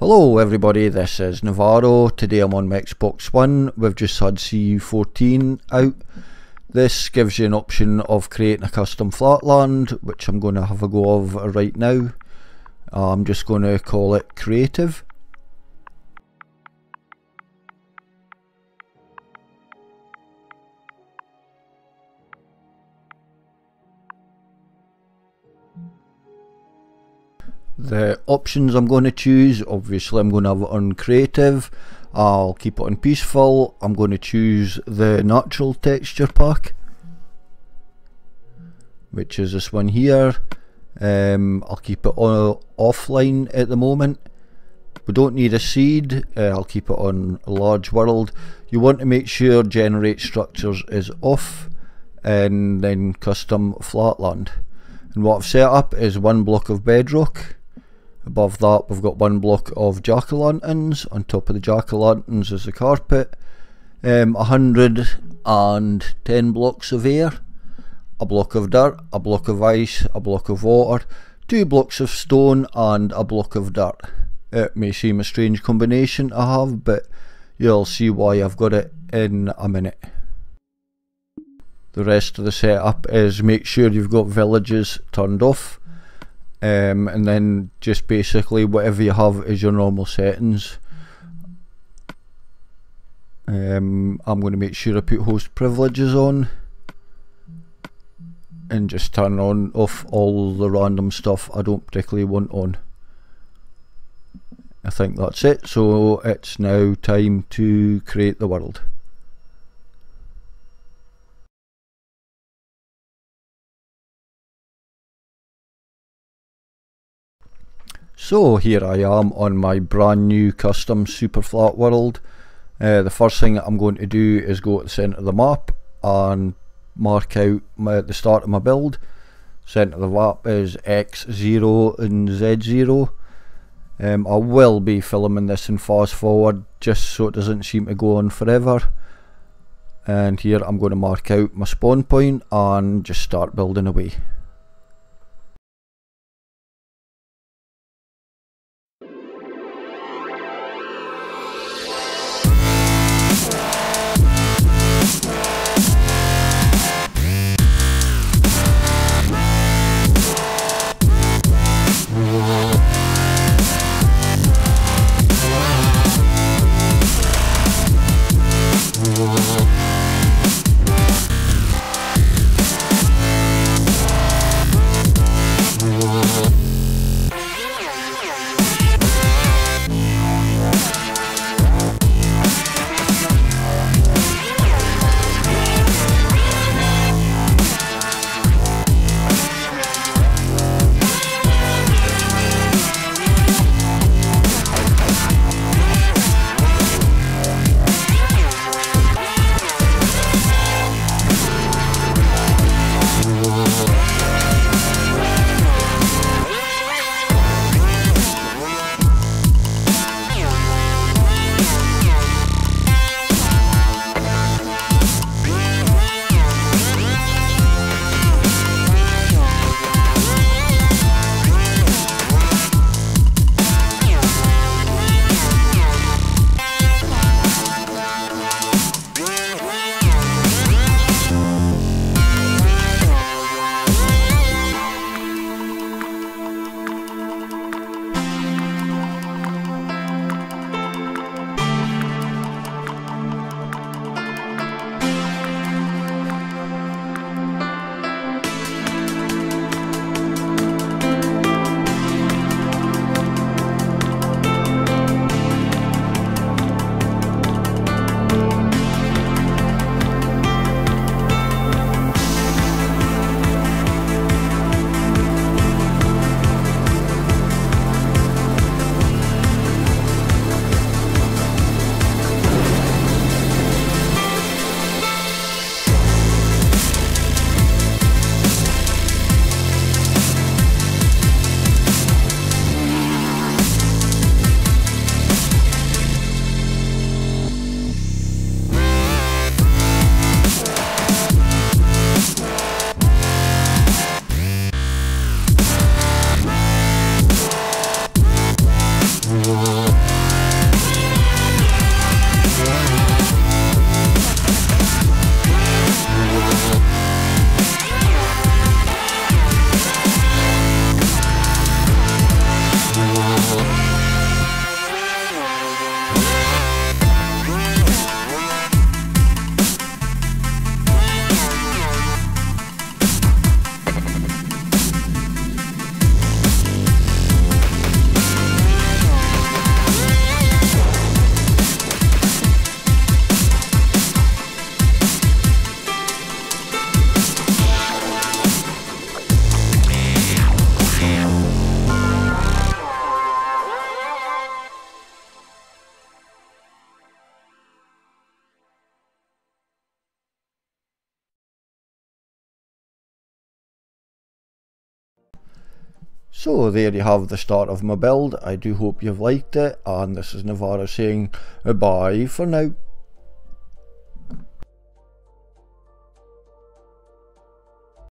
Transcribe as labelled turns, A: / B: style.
A: Hello everybody, this is Nevaro. Today I'm on my Xbox One. We've just had CU14 out. This gives you an option of creating a custom flatland, which I'm going to have a go of right now. I'm just going to call it Creative. The options I'm going to choose, obviously I'm going to have it on creative, I'll keep it on peaceful, I'm going to choose the natural texture pack, which is this one here, um, I'll keep it on offline at the moment, we don't need a seed, uh, I'll keep it on large world, you want to make sure generate structures is off, and then custom flatland. And what I've set up is one block of bedrock, Above that we've got one block of jack-o'-lanterns, on top of the jack-o'-lanterns is the carpet, um, 110 blocks of air, a block of dirt, a block of ice, a block of water, two blocks of stone and a block of dirt. It may seem a strange combination to have but you'll see why I've got it in a minute. The rest of the setup is make sure you've got villages turned off um, and then just basically whatever you have is your normal settings. Um, I'm going to make sure I put host privileges on and just turn on off all the random stuff I don't particularly want on. I think that's it, so it's now time to create the world. So here I am on my brand new custom super flat world. Uh, the first thing I'm going to do is go to the centre of the map and mark out my, the start of my build. Centre of the map is X0 and Z0. Um, I will be filming this in fast forward just so it doesn't seem to go on forever. And here I'm going to mark out my spawn point and just start building away. So there you have the start of my build. I do hope you've liked it and this is Nevaro saying bye for now.